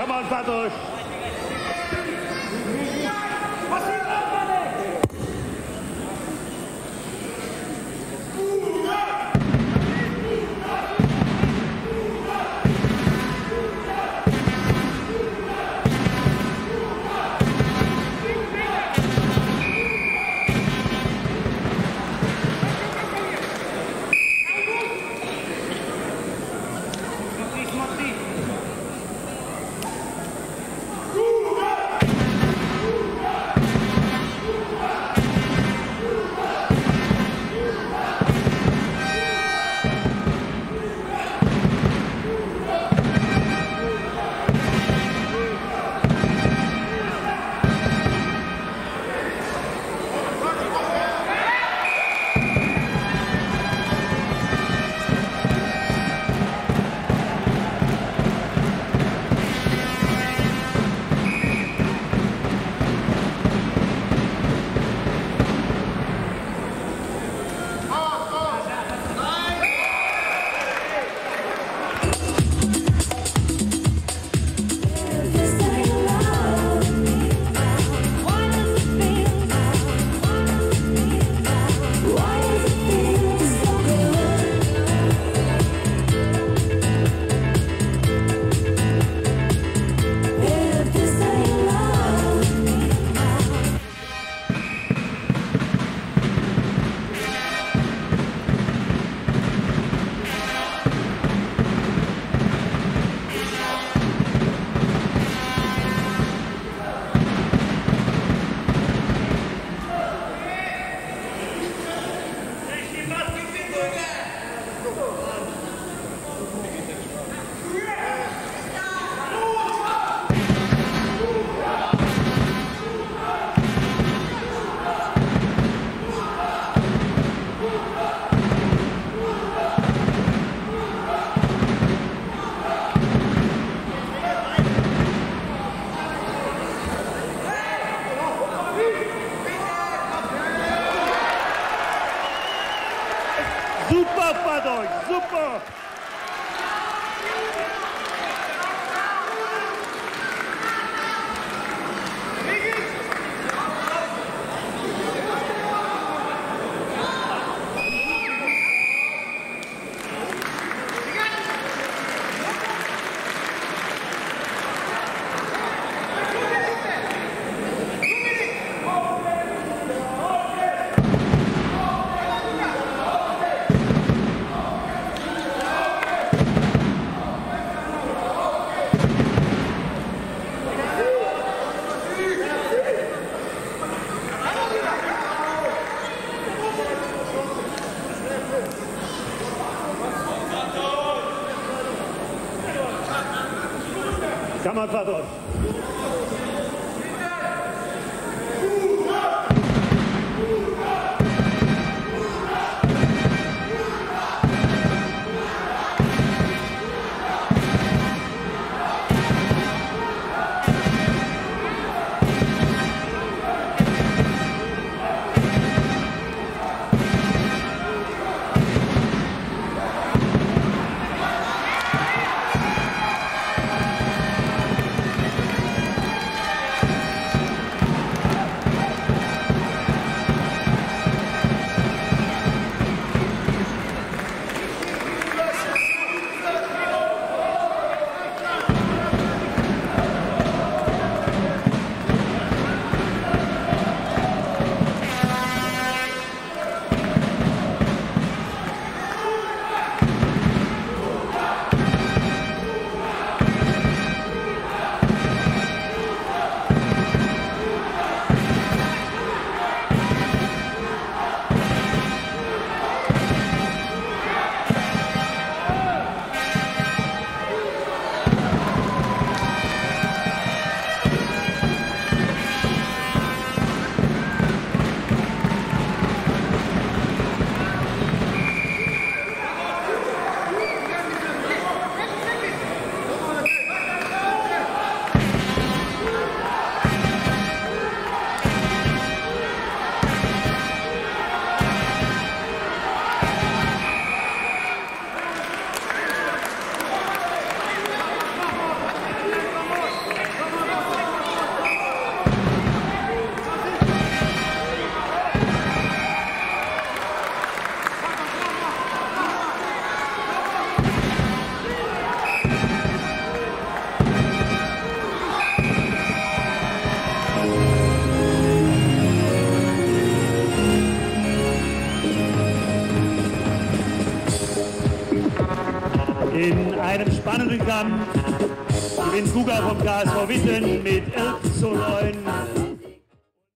avançados. Salvador. Kampf gewinnt Guga vom KSV Witten mit 11 zu 9.